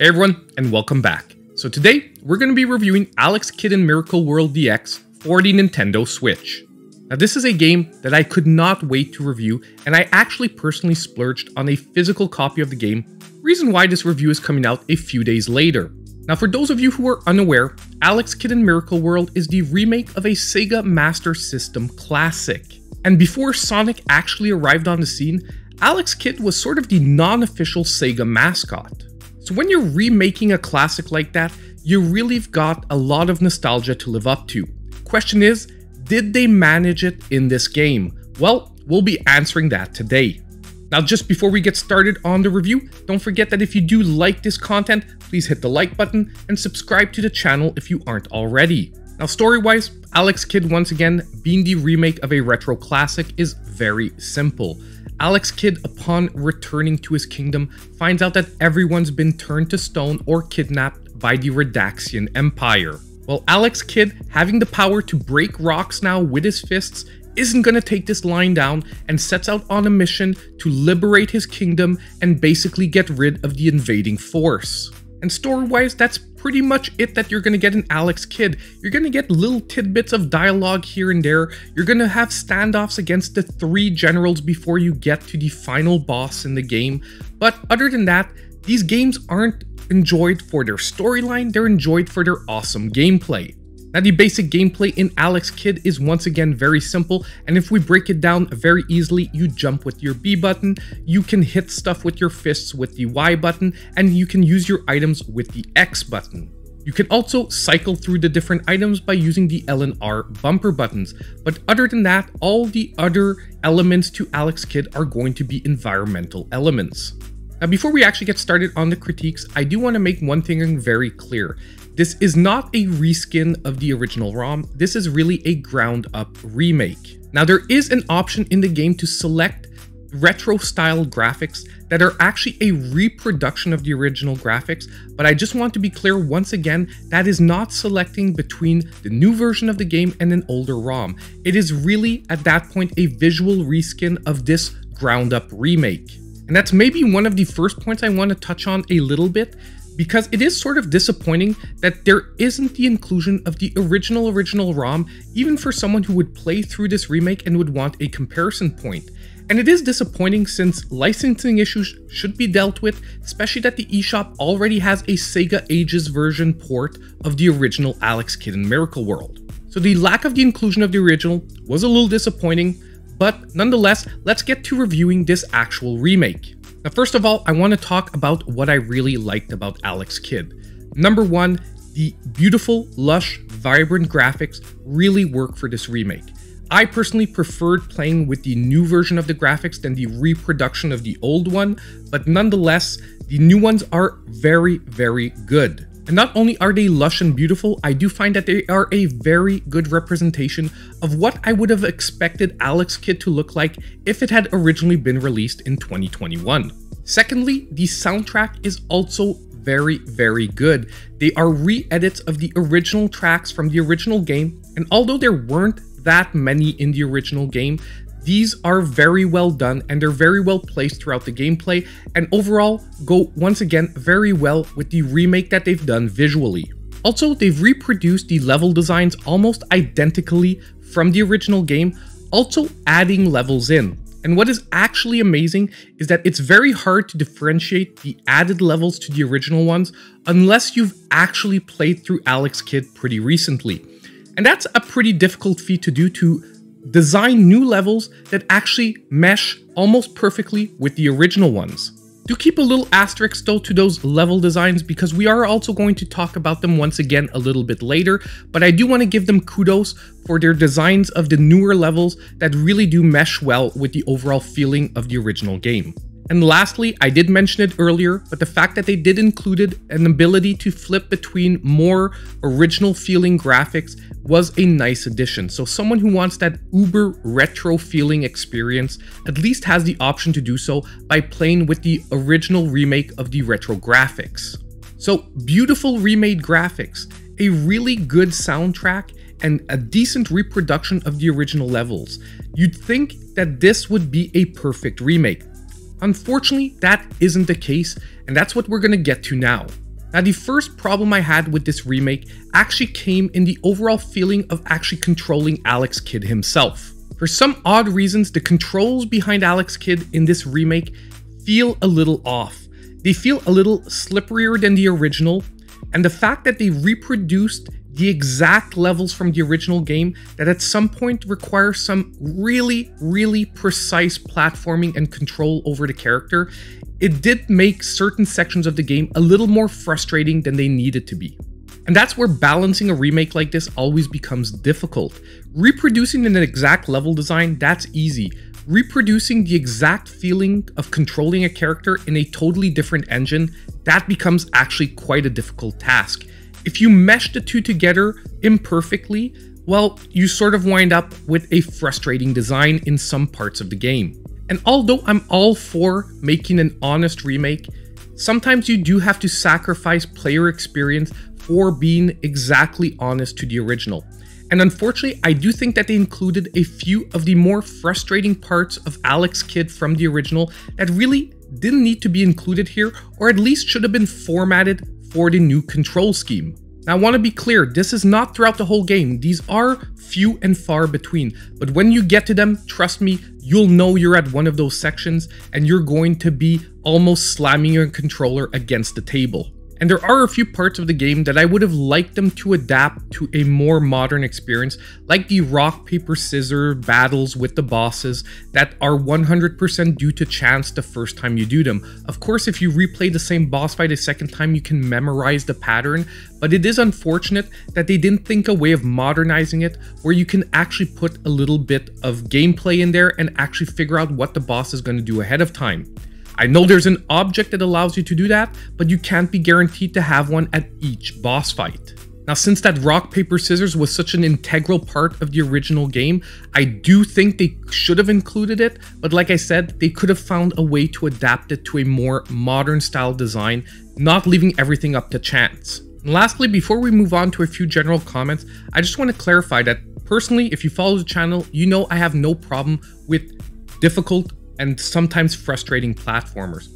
Everyone, and welcome back. So today, we're going to be reviewing Alex Kidd in Miracle World DX for the Nintendo Switch. Now this is a game that I could not wait to review, and I actually personally splurged on a physical copy of the game, reason why this review is coming out a few days later. Now for those of you who are unaware, Alex Kidd in Miracle World is the remake of a Sega Master System classic. And before Sonic actually arrived on the scene, Alex Kidd was sort of the non-official Sega mascot. So when you're remaking a classic like that, you really've got a lot of nostalgia to live up to. Question is, did they manage it in this game? Well, we'll be answering that today. Now just before we get started on the review, don't forget that if you do like this content, please hit the like button and subscribe to the channel if you aren't already. Now story-wise, Alex Kidd once again being the remake of a retro classic is very simple. Alex Kidd, upon returning to his kingdom, finds out that everyone's been turned to stone or kidnapped by the Redaxian Empire. Well, Alex Kidd, having the power to break rocks now with his fists, isn't gonna take this line down and sets out on a mission to liberate his kingdom and basically get rid of the invading force. And story-wise, that's pretty much it that you're going to get in Alex Kidd. You're going to get little tidbits of dialogue here and there. You're going to have standoffs against the three generals before you get to the final boss in the game. But other than that, these games aren't enjoyed for their storyline, they're enjoyed for their awesome gameplay. Now the basic gameplay in Alex Kidd is once again very simple and if we break it down very easily, you jump with your B button, you can hit stuff with your fists with the Y button, and you can use your items with the X button. You can also cycle through the different items by using the L and R bumper buttons, but other than that, all the other elements to Alex Kidd are going to be environmental elements. Now before we actually get started on the critiques, I do want to make one thing very clear. This is not a reskin of the original ROM, this is really a ground up remake. Now there is an option in the game to select retro style graphics that are actually a reproduction of the original graphics, but I just want to be clear once again, that is not selecting between the new version of the game and an older ROM. It is really at that point a visual reskin of this ground up remake. And that's maybe one of the first points I want to touch on a little bit because it is sort of disappointing that there isn't the inclusion of the original original ROM even for someone who would play through this remake and would want a comparison point. And it is disappointing since licensing issues should be dealt with, especially that the eShop already has a Sega Ages version port of the original Alex Kidd in Miracle World. So the lack of the inclusion of the original was a little disappointing, but nonetheless, let's get to reviewing this actual remake. Now, first of all, I want to talk about what I really liked about Alex Kidd. Number one, the beautiful, lush, vibrant graphics really work for this remake. I personally preferred playing with the new version of the graphics than the reproduction of the old one, but nonetheless, the new ones are very, very good. And not only are they lush and beautiful, I do find that they are a very good representation of what I would have expected Alex Kidd to look like if it had originally been released in 2021. Secondly, the soundtrack is also very, very good. They are re-edits of the original tracks from the original game, and although there weren't that many in the original game, these are very well done and they're very well placed throughout the gameplay and overall go once again very well with the remake that they've done visually. Also, they've reproduced the level designs almost identically from the original game, also adding levels in. And what is actually amazing is that it's very hard to differentiate the added levels to the original ones unless you've actually played through Alex Kidd pretty recently. And that's a pretty difficult feat to do to design new levels that actually mesh almost perfectly with the original ones. Do keep a little asterisk though to those level designs because we are also going to talk about them once again a little bit later, but I do want to give them kudos for their designs of the newer levels that really do mesh well with the overall feeling of the original game. And lastly, I did mention it earlier, but the fact that they did included an ability to flip between more original feeling graphics was a nice addition. So someone who wants that uber retro feeling experience at least has the option to do so by playing with the original remake of the retro graphics. So beautiful remade graphics, a really good soundtrack, and a decent reproduction of the original levels. You'd think that this would be a perfect remake. Unfortunately, that isn't the case, and that's what we're gonna get to now. Now, the first problem I had with this remake actually came in the overall feeling of actually controlling Alex Kidd himself. For some odd reasons, the controls behind Alex Kidd in this remake feel a little off. They feel a little slipperier than the original, and the fact that they reproduced the exact levels from the original game that at some point require some really, really precise platforming and control over the character, it did make certain sections of the game a little more frustrating than they needed to be. And that's where balancing a remake like this always becomes difficult. Reproducing an exact level design, that's easy. Reproducing the exact feeling of controlling a character in a totally different engine, that becomes actually quite a difficult task. If you mesh the two together imperfectly, well, you sort of wind up with a frustrating design in some parts of the game. And although I'm all for making an honest remake, sometimes you do have to sacrifice player experience for being exactly honest to the original. And unfortunately, I do think that they included a few of the more frustrating parts of Alex Kidd from the original that really didn't need to be included here, or at least should have been formatted for the new control scheme. Now, I want to be clear, this is not throughout the whole game. These are few and far between, but when you get to them, trust me, you'll know you're at one of those sections and you're going to be almost slamming your controller against the table. And there are a few parts of the game that I would have liked them to adapt to a more modern experience, like the rock, paper, scissors battles with the bosses that are 100% due to chance the first time you do them. Of course, if you replay the same boss fight a second time, you can memorize the pattern, but it is unfortunate that they didn't think a way of modernizing it where you can actually put a little bit of gameplay in there and actually figure out what the boss is going to do ahead of time. I know there's an object that allows you to do that, but you can't be guaranteed to have one at each boss fight. Now, since that rock, paper, scissors was such an integral part of the original game, I do think they should have included it, but like I said, they could have found a way to adapt it to a more modern style design, not leaving everything up to chance. And lastly, before we move on to a few general comments, I just want to clarify that personally, if you follow the channel, you know I have no problem with difficult and sometimes frustrating platformers.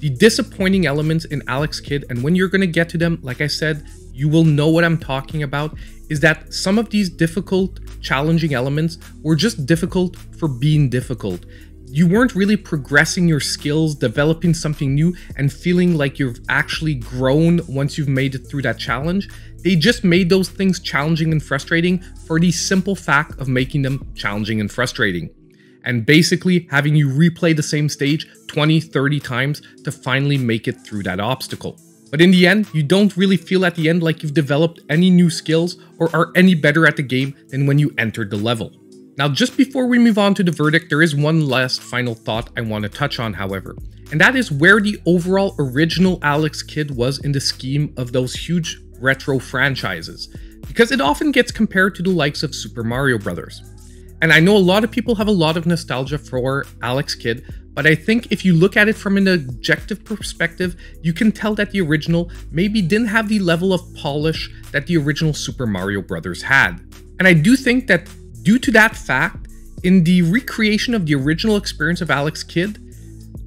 The disappointing elements in Alex Kidd, and when you're going to get to them, like I said, you will know what I'm talking about, is that some of these difficult, challenging elements were just difficult for being difficult. You weren't really progressing your skills, developing something new, and feeling like you've actually grown once you've made it through that challenge. They just made those things challenging and frustrating for the simple fact of making them challenging and frustrating and basically having you replay the same stage 20, 30 times to finally make it through that obstacle. But in the end, you don't really feel at the end like you've developed any new skills or are any better at the game than when you entered the level. Now, just before we move on to the verdict, there is one last final thought I want to touch on, however, and that is where the overall original Alex Kidd was in the scheme of those huge retro franchises, because it often gets compared to the likes of Super Mario Bros. And I know a lot of people have a lot of nostalgia for Alex Kidd, but I think if you look at it from an objective perspective, you can tell that the original maybe didn't have the level of polish that the original Super Mario Brothers had. And I do think that due to that fact, in the recreation of the original experience of Alex Kidd,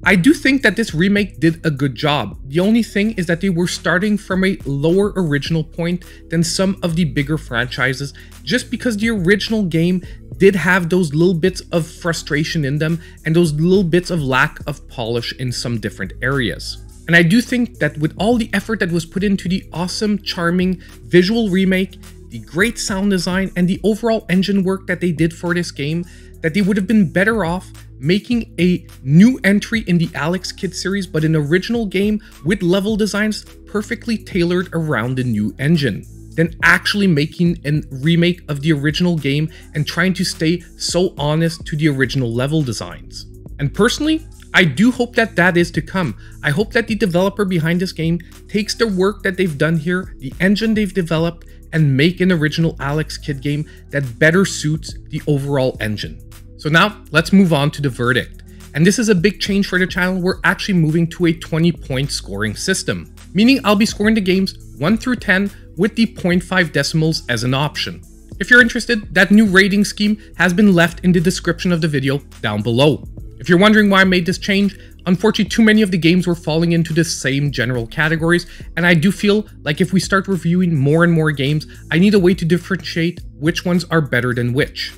I do think that this remake did a good job. The only thing is that they were starting from a lower original point than some of the bigger franchises, just because the original game did have those little bits of frustration in them and those little bits of lack of polish in some different areas. And I do think that with all the effort that was put into the awesome, charming visual remake, the great sound design, and the overall engine work that they did for this game, that they would have been better off making a new entry in the Alex Kidd series, but an original game with level designs perfectly tailored around the new engine than actually making a remake of the original game and trying to stay so honest to the original level designs. And personally, I do hope that that is to come. I hope that the developer behind this game takes the work that they've done here, the engine they've developed, and make an original Alex Kidd game that better suits the overall engine. So now let's move on to the verdict. And this is a big change for the channel. We're actually moving to a 20 point scoring system, meaning I'll be scoring the games 1 through 10 with the 0.5 decimals as an option. If you're interested, that new rating scheme has been left in the description of the video down below. If you're wondering why I made this change, Unfortunately, too many of the games were falling into the same general categories, and I do feel like if we start reviewing more and more games, I need a way to differentiate which ones are better than which.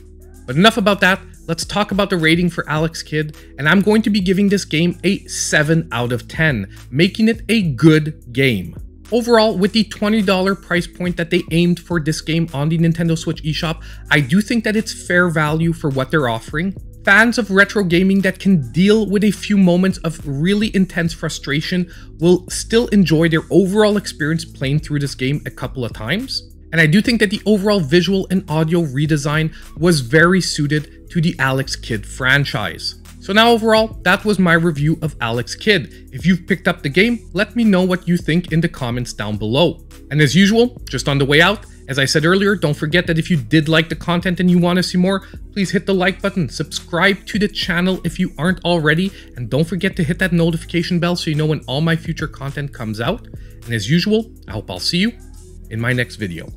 But enough about that, let's talk about the rating for Alex Kidd, and I'm going to be giving this game a 7 out of 10, making it a good game. Overall, with the $20 price point that they aimed for this game on the Nintendo Switch eShop, I do think that it's fair value for what they're offering. Fans of retro gaming that can deal with a few moments of really intense frustration will still enjoy their overall experience playing through this game a couple of times. And I do think that the overall visual and audio redesign was very suited to the Alex Kidd franchise. So now overall, that was my review of Alex Kidd. If you've picked up the game, let me know what you think in the comments down below. And as usual, just on the way out, as I said earlier, don't forget that if you did like the content and you want to see more, please hit the like button, subscribe to the channel if you aren't already, and don't forget to hit that notification bell so you know when all my future content comes out. And as usual, I hope I'll see you in my next video.